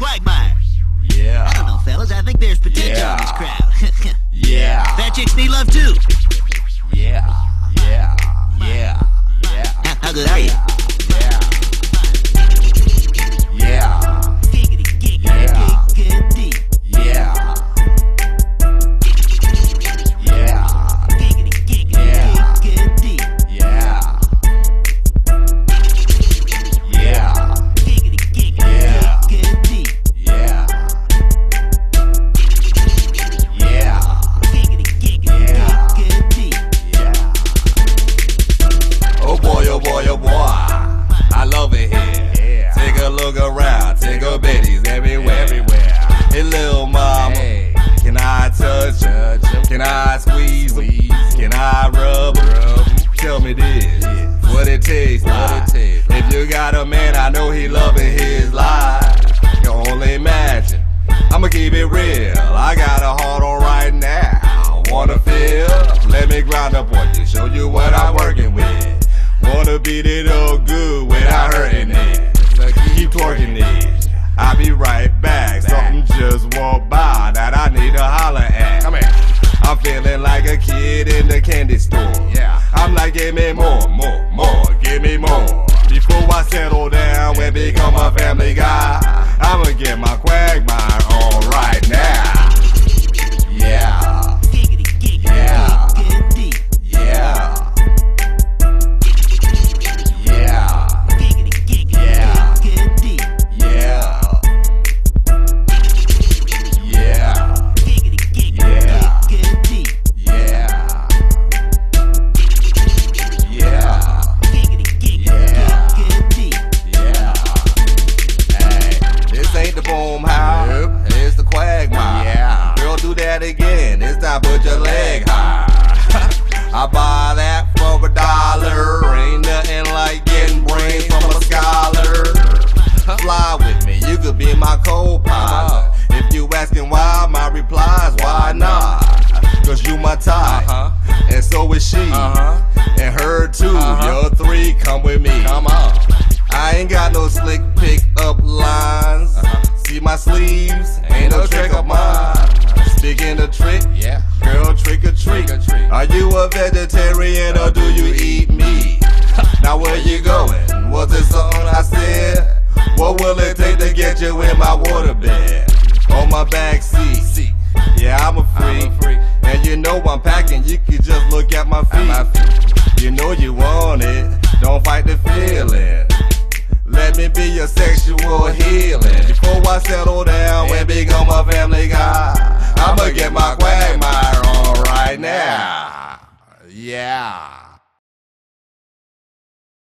Quagmire. Yeah. I don't know, fellas. I think there's potential in this crowd. Yeah. Fat chicks need love too. Yeah. Yeah. Yeah. Yeah. How, how good are you? Got a man, I know he loving his life. You only imagine. I'ma keep it real. I got a heart on right now. Wanna feel? Let me grind up on you, show you what I'm working with. Wanna beat it all good without hurting it. So keep twerking it. I'll be right back. Something just walked by that I need to holler at. Come here. I'm feeling like a kid in the candy store. Yeah. I'm like, give me more, Get my quagmire put your leg high. I buy that for a dollar. Ain't nothing like getting brains from a scholar. Fly with me, you could be my co-pilot. If you asking why, my reply is why not? Cause you my type, uh-huh. and so is she. Uh-huh. And her too, uh-huh. your three, come with me. Come on. I ain't got no slick pick up lines. See my sleeves, ain't no trick of mine. Speaking of trick, yeah. Are you a vegetarian or do you eat meat? now where you going? Was it something I said? What will it take to get you in my waterbed? On my back seat. Yeah, I'm a freak. And you know I'm packing, you can just look at my feet. You know you want it, don't fight the feeling. Let me be your sexual healing. Before I settle down and become a family guy, I'ma get my quagmire on right now. Yeah.